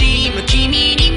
しむ君に